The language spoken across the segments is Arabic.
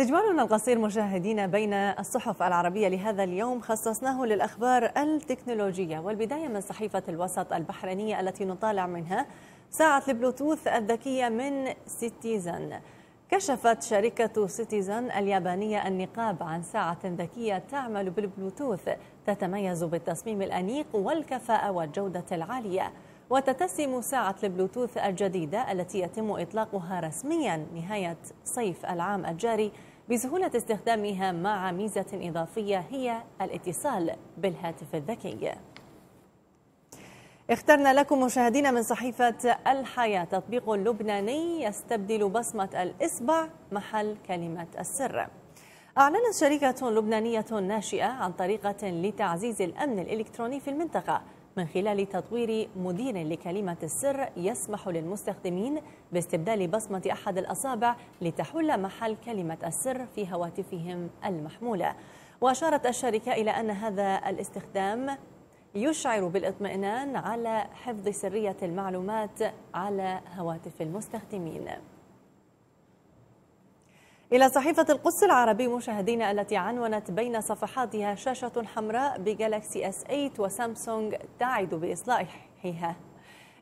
تجوالنا القصير مشاهدينا بين الصحف العربية لهذا اليوم خصصناه للأخبار التكنولوجية والبداية من صحيفة الوسط البحرينية التي نطالع منها. ساعة البلوتوث الذكية من سيتيزن كشفت شركة سيتيزن اليابانية النقاب عن ساعة ذكية تعمل بالبلوتوث تتميز بالتصميم الأنيق والكفاءة والجودة العالية. وتتسم ساعة البلوتوث الجديدة التي يتم إطلاقها رسميا نهاية صيف العام الجاري. بسهولة استخدامها مع ميزة إضافية هي الاتصال بالهاتف الذكي. اخترنا لكم مشاهدينا من صحيفة الحياة. تطبيق لبناني يستبدل بصمة الإصبع محل كلمة السر. أعلنت شركة لبنانية ناشئة عن طريقة لتعزيز الأمن الإلكتروني في المنطقة. من خلال تطوير مدير لكلمة السر يسمح للمستخدمين باستبدال بصمة أحد الأصابع لتحل محل كلمة السر في هواتفهم المحمولة. وأشارت الشركة إلى أن هذا الاستخدام يشعر بالاطمئنان على حفظ سرية المعلومات على هواتف المستخدمين. إلى صحيفة القدس العربي مشاهدينا التي عنونت بين صفحاتها شاشة حمراء بجالكسي اس 8 وسامسونج تعد بإصلاحها.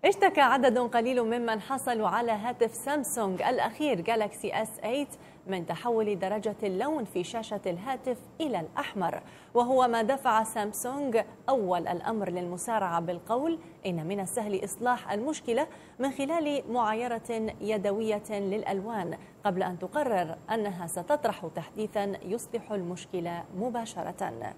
اشتكى عدد قليل ممن حصلوا على هاتف سامسونج الأخير جالكسي اس 8 من تحول درجة اللون في شاشة الهاتف إلى الأحمر. وهو ما دفع سامسونج أول الأمر للمسارعة بالقول إن من السهل إصلاح المشكلة من خلال معايرة يدوية للألوان قبل أن تقرر أنها ستطرح تحديثا يصلح المشكلة مباشرة.